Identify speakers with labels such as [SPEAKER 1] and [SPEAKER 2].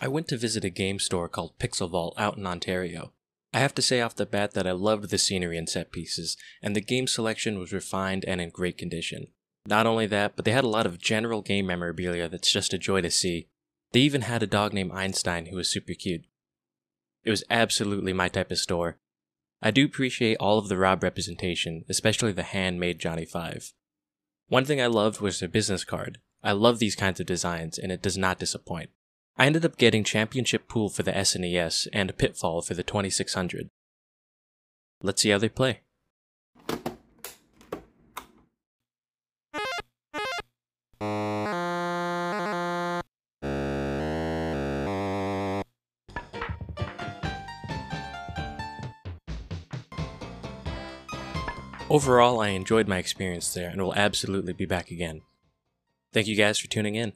[SPEAKER 1] I went to visit a game store called Pixel Vault out in Ontario. I have to say off the bat that I loved the scenery and set pieces, and the game selection was refined and in great condition. Not only that, but they had a lot of general game memorabilia that's just a joy to see. They even had a dog named Einstein who was super cute. It was absolutely my type of store. I do appreciate all of the R.O.B. representation, especially the handmade Johnny Five. One thing I loved was their business card. I love these kinds of designs, and it does not disappoint. I ended up getting Championship Pool for the SNES and Pitfall for the 2600. Let's see how they play. Overall, I enjoyed my experience there and will absolutely be back again. Thank you guys for tuning in.